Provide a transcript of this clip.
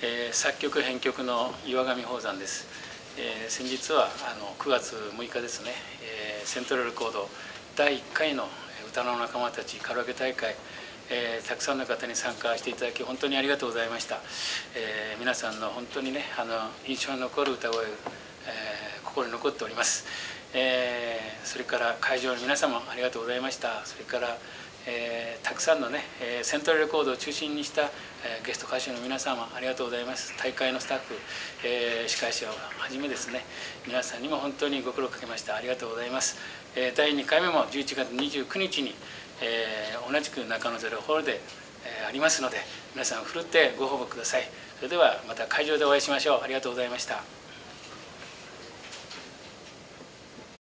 えー、作曲編曲の岩上宝山です、えー、先日はあの9月6日ですね、えー、セントラルコード第1回の歌の仲間たちカラオケ大会、えー、たくさんの方に参加していただき本当にありがとうございました、えー、皆さんの本当にねあの印象に残る歌声、えー、心に残っております、えー、それから会場の皆様ありがとうございました。それからえー、たくさんのね、えー、セントラルレコードを中心にした、えー、ゲスト歌手の皆様ありがとうございます。大会のスタッフ、え、司会者をはじめですね。皆さんにも本当にご苦労かけました。ありがとうございます、え、第2回目も11月29日に、え、同じく中野ゼロホールで、え、ありますので皆さんふるってご応募ください。それではまた会場でお会いしましょう。ありがとうございました。